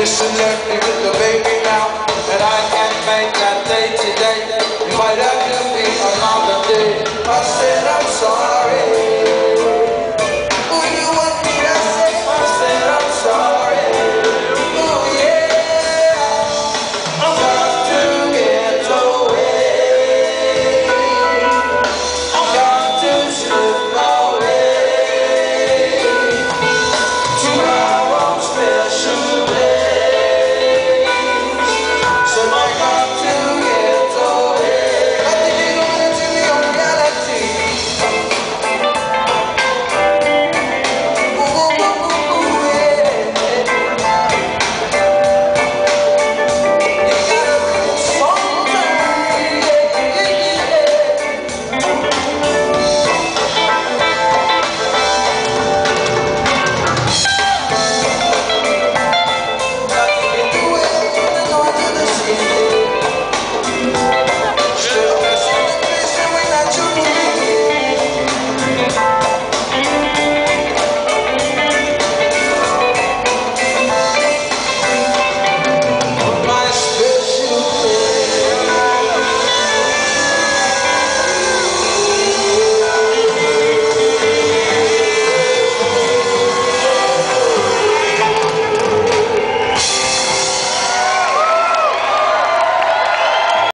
disconnect me with the baby now And I can't make that day today. It might have to be another day I said